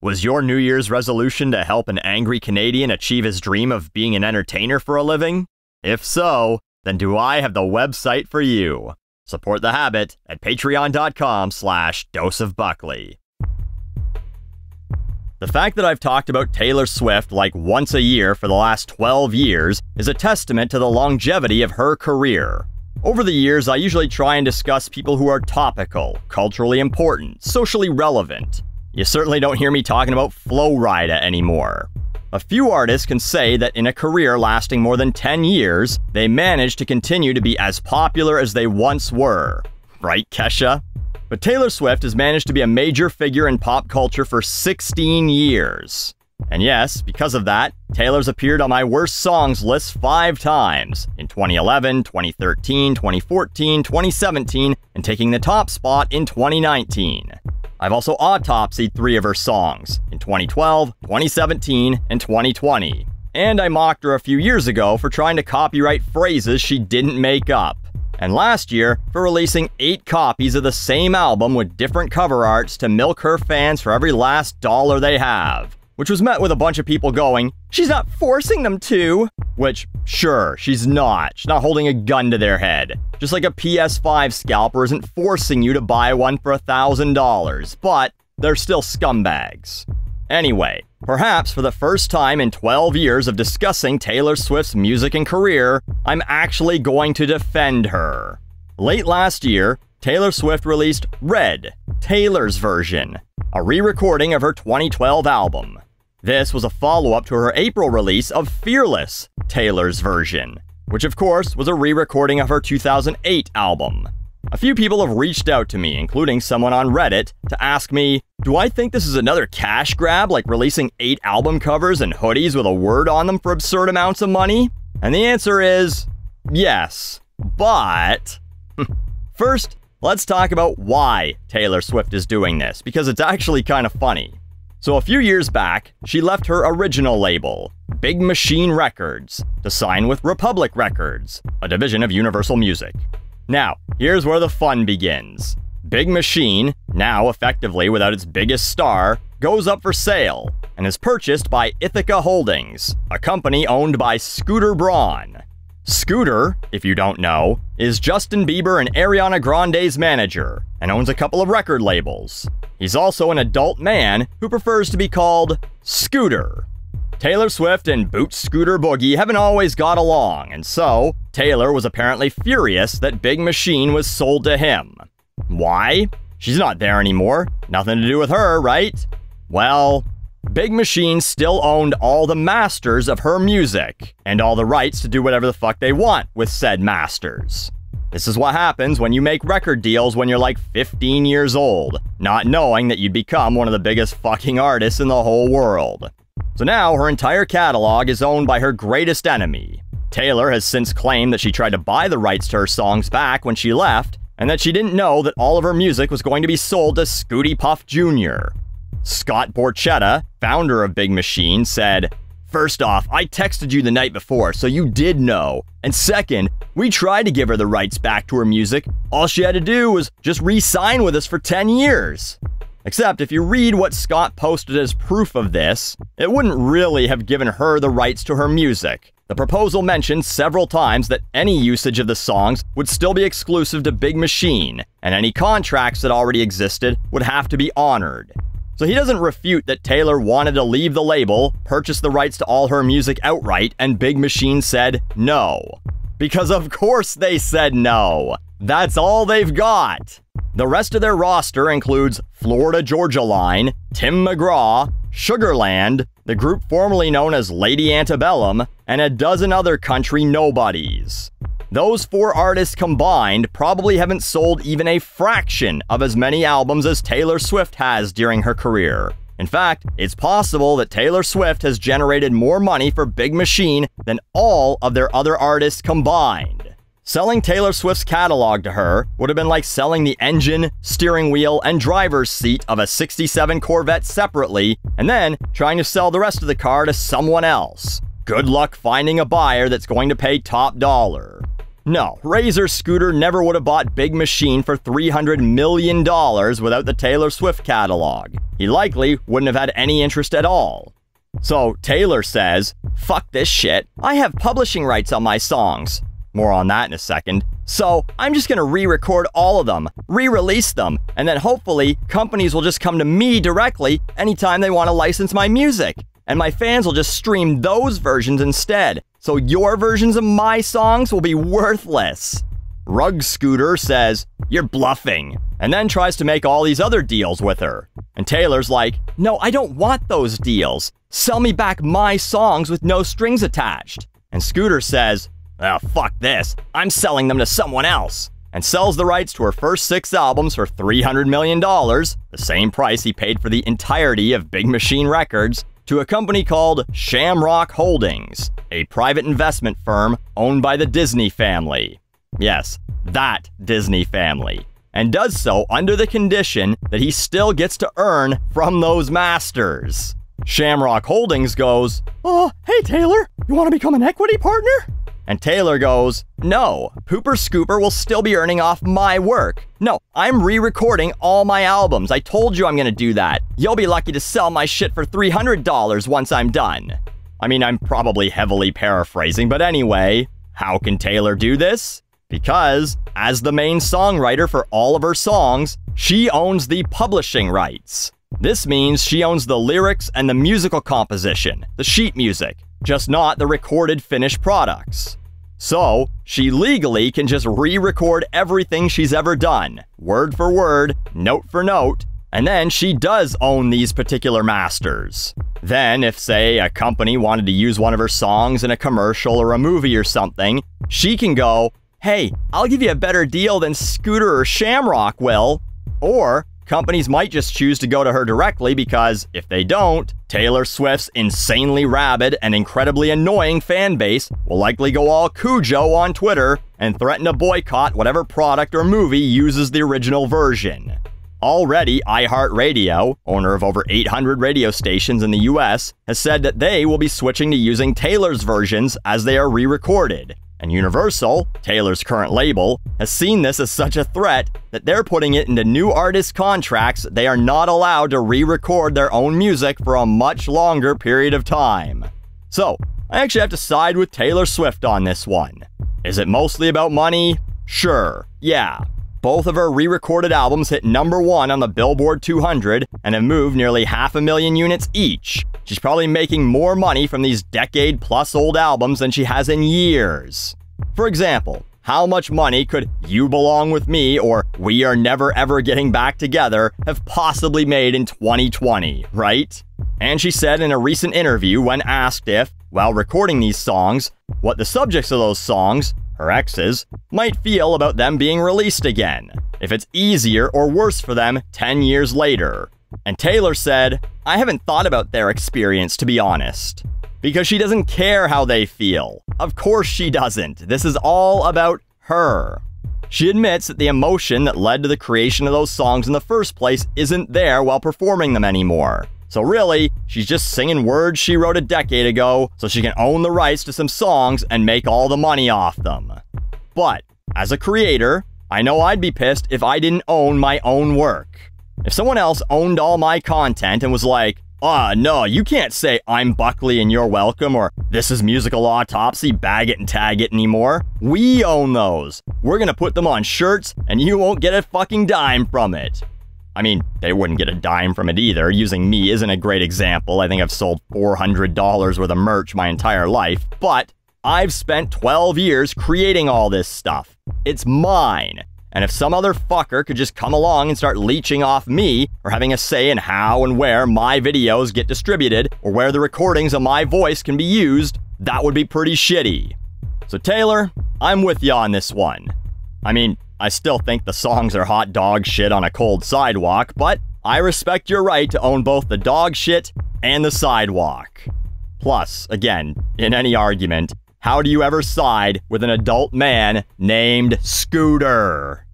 Was your New Year's resolution to help an angry Canadian achieve his dream of being an entertainer for a living? If so, then do I have the website for you. Support the habit at patreon.com slash doseofbuckley. The fact that I've talked about Taylor Swift like once a year for the last 12 years is a testament to the longevity of her career. Over the years, I usually try and discuss people who are topical, culturally important, socially relevant. You certainly don't hear me talking about Flo Rida anymore. A few artists can say that in a career lasting more than 10 years, they managed to continue to be as popular as they once were. Right, Kesha? But Taylor Swift has managed to be a major figure in pop culture for 16 years. And yes, because of that, Taylor's appeared on my worst songs list five times in 2011, 2013, 2014, 2017, and taking the top spot in 2019. I've also autopsied three of her songs in 2012, 2017, and 2020. And I mocked her a few years ago for trying to copyright phrases she didn't make up and last year for releasing eight copies of the same album with different cover arts to milk her fans for every last dollar they have. Which was met with a bunch of people going, She's not forcing them to! Which, sure, she's not. She's not holding a gun to their head. Just like a PS5 scalper isn't forcing you to buy one for a $1,000, but they're still scumbags. Anyway, perhaps for the first time in 12 years of discussing Taylor Swift's music and career, I'm actually going to defend her. Late last year, Taylor Swift released Red, Taylor's version, a re recording of her 2012 album. This was a follow up to her April release of Fearless, Taylor's version, which of course was a re recording of her 2008 album. A few people have reached out to me, including someone on Reddit, to ask me, do I think this is another cash grab like releasing eight album covers and hoodies with a word on them for absurd amounts of money? And the answer is yes. But first, let's talk about why Taylor Swift is doing this, because it's actually kind of funny. So, a few years back, she left her original label, Big Machine Records, to sign with Republic Records, a division of Universal Music. Now, here's where the fun begins. Big Machine, now effectively without its biggest star, goes up for sale and is purchased by Ithaca Holdings, a company owned by Scooter Braun. Scooter, if you don't know, is Justin Bieber and Ariana Grande's manager and owns a couple of record labels. He's also an adult man who prefers to be called Scooter. Taylor Swift and Boot Scooter Boogie haven't always got along, and so, Taylor was apparently furious that Big Machine was sold to him. Why? She's not there anymore. Nothing to do with her, right? Well, Big Machine still owned all the masters of her music, and all the rights to do whatever the fuck they want with said masters. This is what happens when you make record deals when you're like 15 years old, not knowing that you'd become one of the biggest fucking artists in the whole world. So now her entire catalog is owned by her greatest enemy. Taylor has since claimed that she tried to buy the rights to her songs back when she left, and that she didn't know that all of her music was going to be sold to Scooty Puff Jr. Scott Borchetta, founder of Big Machine, said, First off, I texted you the night before, so you did know. And second, we tried to give her the rights back to her music. All she had to do was just re sign with us for 10 years. Except if you read what Scott posted as proof of this, it wouldn't really have given her the rights to her music. The proposal mentioned several times that any usage of the songs would still be exclusive to Big Machine, and any contracts that already existed would have to be honored. So he doesn't refute that Taylor wanted to leave the label, purchase the rights to all her music outright, and Big Machine said no. Because of course they said no. That's all they've got. The rest of their roster includes Florida Georgia Line, Tim McGraw, Sugarland, the group formerly known as Lady Antebellum, and a dozen other country nobodies. Those four artists combined probably haven't sold even a fraction of as many albums as Taylor Swift has during her career. In fact, it's possible that Taylor Swift has generated more money for Big Machine than all of their other artists combined. Selling Taylor Swift's catalog to her would have been like selling the engine, steering wheel, and driver's seat of a 67 Corvette separately, and then trying to sell the rest of the car to someone else. Good luck finding a buyer that's going to pay top dollar. No, Razor Scooter never would have bought Big Machine for $300 million without the Taylor Swift catalog. He likely wouldn't have had any interest at all. So Taylor says, fuck this shit. I have publishing rights on my songs. More on that in a second. So I'm just gonna re record all of them, re release them, and then hopefully companies will just come to me directly anytime they wanna license my music. And my fans will just stream those versions instead. So your versions of my songs will be worthless. Rug Scooter says, You're bluffing, and then tries to make all these other deals with her. And Taylor's like, No, I don't want those deals. Sell me back my songs with no strings attached. And Scooter says, Oh, fuck this. I'm selling them to someone else. And sells the rights to her first six albums for $300 million, the same price he paid for the entirety of Big Machine Records, to a company called Shamrock Holdings, a private investment firm owned by the Disney family. Yes, that Disney family. And does so under the condition that he still gets to earn from those masters. Shamrock Holdings goes, Oh, hey Taylor, you want to become an equity partner? And Taylor goes, No, Pooper Scooper will still be earning off my work. No, I'm re recording all my albums. I told you I'm gonna do that. You'll be lucky to sell my shit for $300 once I'm done. I mean, I'm probably heavily paraphrasing, but anyway, how can Taylor do this? Because, as the main songwriter for all of her songs, she owns the publishing rights. This means she owns the lyrics and the musical composition, the sheet music, just not the recorded finished products. So, she legally can just re record everything she's ever done, word for word, note for note, and then she does own these particular masters. Then, if, say, a company wanted to use one of her songs in a commercial or a movie or something, she can go, hey, I'll give you a better deal than Scooter or Shamrock will. Or, companies might just choose to go to her directly because, if they don't, Taylor Swift's insanely rabid and incredibly annoying fan base will likely go all Cujo on Twitter and threaten to boycott whatever product or movie uses the original version. Already, iHeartRadio, owner of over 800 radio stations in the US, has said that they will be switching to using Taylor's versions as they are re recorded, and Universal, Taylor's current label, has seen this as such a threat that they're putting it into new artist contracts they are not allowed to re record their own music for a much longer period of time. So, I actually have to side with Taylor Swift on this one. Is it mostly about money? Sure, yeah. Both of her re recorded albums hit number one on the Billboard 200 and have moved nearly half a million units each. She's probably making more money from these decade plus old albums than she has in years. For example, how much money could You Belong With Me or We Are Never Ever Getting Back Together have possibly made in 2020, right? And she said in a recent interview when asked if, while recording these songs, what the subjects of those songs, her exes, might feel about them being released again, if it's easier or worse for them 10 years later. And Taylor said, I haven't thought about their experience, to be honest. Because she doesn't care how they feel. Of course she doesn't. This is all about her. She admits that the emotion that led to the creation of those songs in the first place isn't there while performing them anymore. So really, she's just singing words she wrote a decade ago so she can own the rights to some songs and make all the money off them. But, as a creator, I know I'd be pissed if I didn't own my own work. If someone else owned all my content and was like, ah, no, you can't say I'm Buckley and you're welcome or this is musical autopsy, bag it and tag it anymore. We own those. We're gonna put them on shirts and you won't get a fucking dime from it. I mean, they wouldn't get a dime from it either. Using me isn't a great example. I think I've sold $400 worth of merch my entire life, but I've spent 12 years creating all this stuff. It's mine. And if some other fucker could just come along and start leeching off me, or having a say in how and where my videos get distributed, or where the recordings of my voice can be used, that would be pretty shitty. So, Taylor, I'm with you on this one. I mean, I still think the songs are hot dog shit on a cold sidewalk, but I respect your right to own both the dog shit and the sidewalk. Plus, again, in any argument, how do you ever side with an adult man named Scooter?